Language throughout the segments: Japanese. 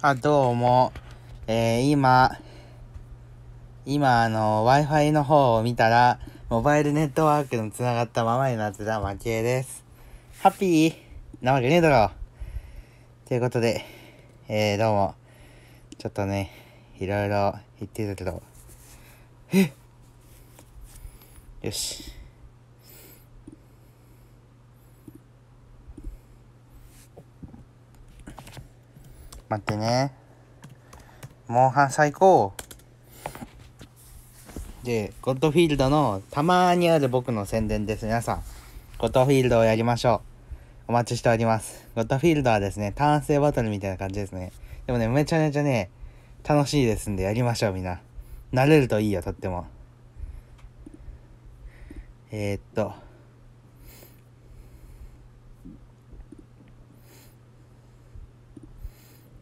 あ、どうも。えー、今、今、あの、Wi-Fi の方を見たら、モバイルネットワークの繋がったままになってた負けです。ハッピーなわけねえだろ。ということで、えー、どうも。ちょっとね、いろいろ言ってたけど、えよし。待ってね。モンハン最高。で、ゴッドフィールドのたまにある僕の宣伝です。皆さん、ゴッドフィールドをやりましょう。お待ちしております。ゴッドフィールドはですね、単性バトルみたいな感じですね。でもね、めちゃめちゃね、楽しいですんでやりましょう、みんな。慣れるといいよ、とっても。えー、っと。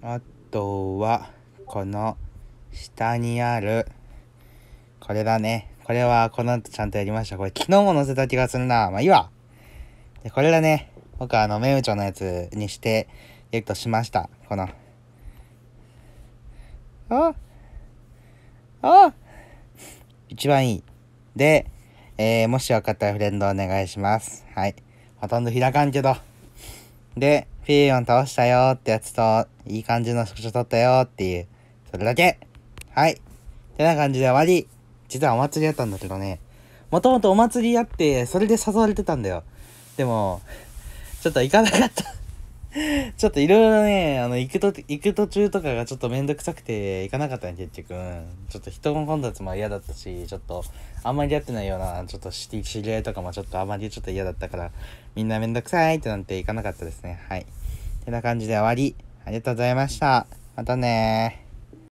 あとは、この下にある、これだね。これはこの後ちゃんとやりました。これ昨日も載せた気がするな。まあいいわ。で、これだね。僕はあの、メウチョのやつにして、やるとしました。この。ああ一番いい。で、えー、もしよかったらフレンドお願いします。はい。ほとんど開かんけど。で、ピーヨン倒したよってやつと、いい感じのスクショ撮ったよっていう、それだけ。はい。ってな感じで終わり。実はお祭りやったんだけどね。もともとお祭りやって、それで誘われてたんだよ。でも、ちょっと行かなかった ちょっといろいろね、あの、行くと、行く途中とかがちょっとめんどくさくて行かなかったね、結局。ちょっと人の混雑も嫌だったし、ちょっと、あんまりやってないような、ちょっと知り合いとかもちょっとあまりちょっと嫌だったから、みんなめんどくさいってなって行かなかったですね。はい。てな感じで終わり。ありがとうございました。またね